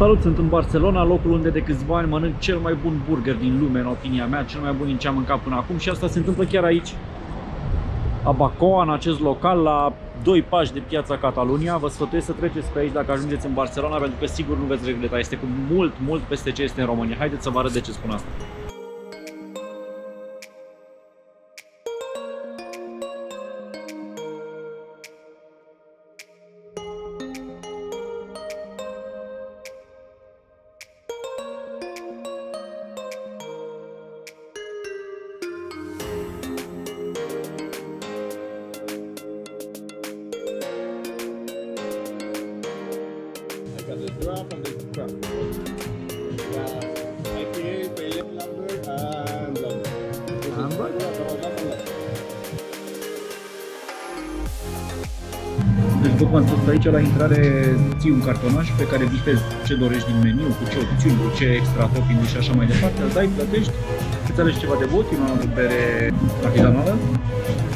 Salut, sunt în Barcelona, locul unde de câțiva ani mănânc cel mai bun burger din lume, în opinia mea, cel mai bun din ce am mâncat până acum și asta se întâmplă chiar aici, la Bacoa, în acest local, la doi pași de piața Catalunia. Vă sfătuiesc să treceți pe aici dacă ajungeți în Barcelona, pentru că sigur nu veți regreta. Este cu mult, mult peste ce este în România. Haideți să vă arăt de ce spun asta. I got the drop and the crab. Yeah, I create the lumber and lumber. Deci, după cum am spus aici, la intrare ții un cartonaș pe care bifezi ce dorești din meniu, cu ce opțiuni, cu ce extra topping și așa mai departe. Îl dai, plătești, îți alegi ceva de băut, eu am avut bere artizanală,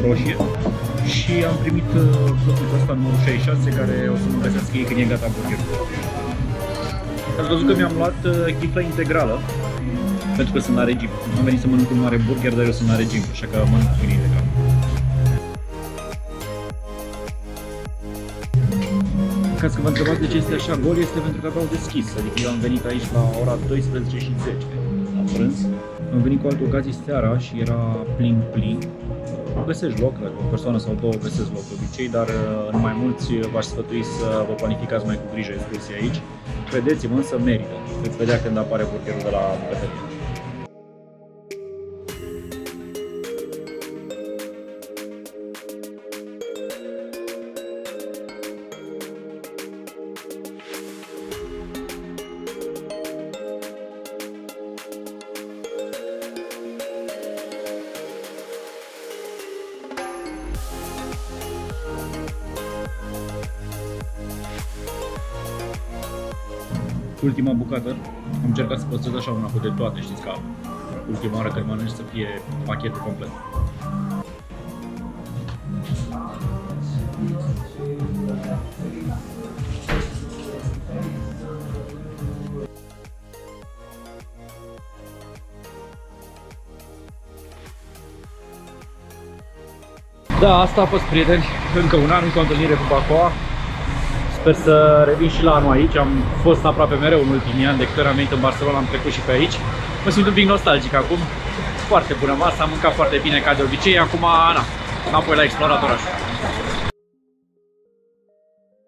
roșie și am primit uh, plăcuța asta numărul 66 care o să mă găsească ei când e gata burgerul. Ați văzut că mi-am luat uh, chiflă integrală pentru că sunt la regim. Am venit să mănânc un mare burger, dar eu sunt la regim, așa că mănânc pâine integrală. Ca să vă întrebați de ce este așa gol, este pentru că aveau deschis. Adică eu am venit aici la ora 12 și 10 la prânz. Am venit cu altă ocazie seara și era plin plin. Găsești loc, la o persoană sau două găsesc loc de obicei, dar uh, în mai mulți uh, v-aș sfătui să vă planificați mai cu grijă excursia aici. Credeți-mă, însă merită. Veți vedea când apare burgerul de la bucătărie. Ultima bucată am încercat să păstrez așa una cu de toate, știți, ca ultima oară când mănânci să fie pachetul complet. Da, asta a fost, prieteni, încă un an, încă o întâlnire cu Bacoa. Sper să revin și la anul aici. Am fost aproape mereu în ultimii ani. De câte ori am venit în Barcelona, am trecut și pe aici. Mă simt un pic nostalgic acum. Foarte bună masă, am mâncat foarte bine ca de obicei. Acum, na, înapoi la explorat orașul.